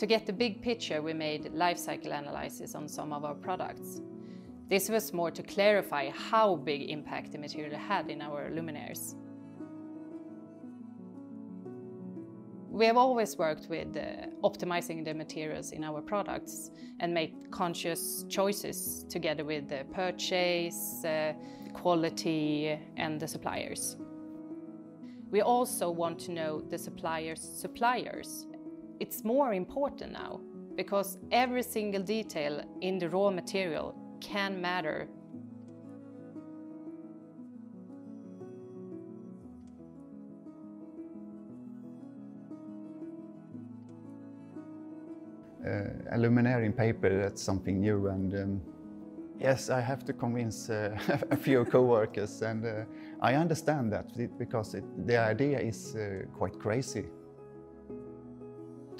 To get the big picture, we made life cycle analysis on some of our products. This was more to clarify how big impact the material had in our luminaires. We have always worked with uh, optimizing the materials in our products and make conscious choices together with the purchase, uh, quality and the suppliers. We also want to know the suppliers' suppliers it's more important now because every single detail in the raw material can matter. Uh, in paper, that's something new and um, yes, I have to convince uh, a few co-workers and uh, I understand that because it, the idea is uh, quite crazy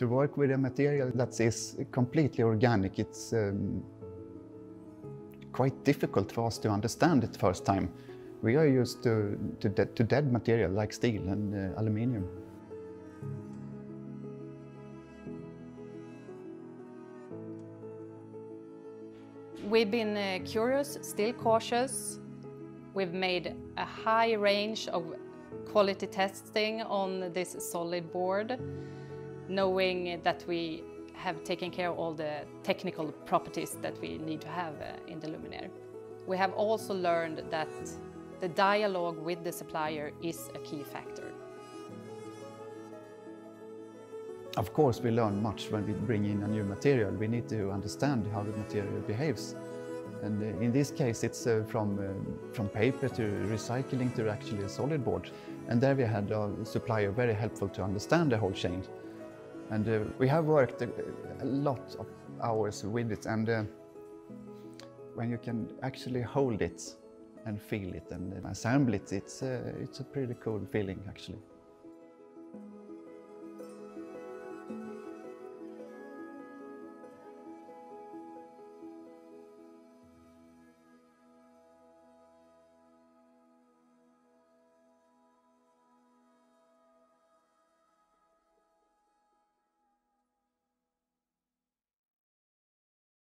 to work with a material that is completely organic, it's um, quite difficult for us to understand it first time. We are used to, to, de to dead material like steel and uh, aluminium. We've been uh, curious, still cautious. We've made a high range of quality testing on this solid board knowing that we have taken care of all the technical properties that we need to have uh, in the luminaire. We have also learned that the dialogue with the supplier is a key factor. Of course, we learn much when we bring in a new material. We need to understand how the material behaves. And uh, in this case, it's uh, from, uh, from paper to recycling to actually a solid board. And there we had a supplier very helpful to understand the whole chain. And uh, we have worked a, a, lot of hours with it and uh, when you can actually hold it and feel it and assemble it, it's, uh, it's a pretty cool feeling actually.